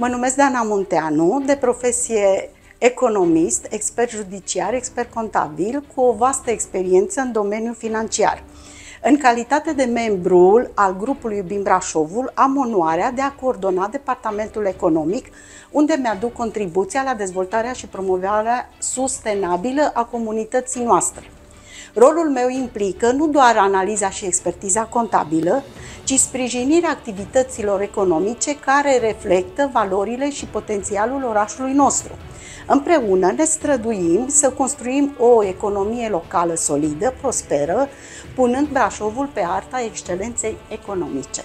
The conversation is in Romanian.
Mă numesc Dana Munteanu, de profesie economist, expert judiciar, expert contabil, cu o vastă experiență în domeniul financiar. În calitate de membru al grupului Bim Brașovul, am onoarea de a coordona departamentul economic, unde mi-aduc contribuția la dezvoltarea și promovarea sustenabilă a comunității noastre. Rolul meu implică nu doar analiza și expertiza contabilă, ci sprijinirea activităților economice care reflectă valorile și potențialul orașului nostru. Împreună ne străduim să construim o economie locală solidă, prosperă, punând Brașovul pe arta excelenței economice.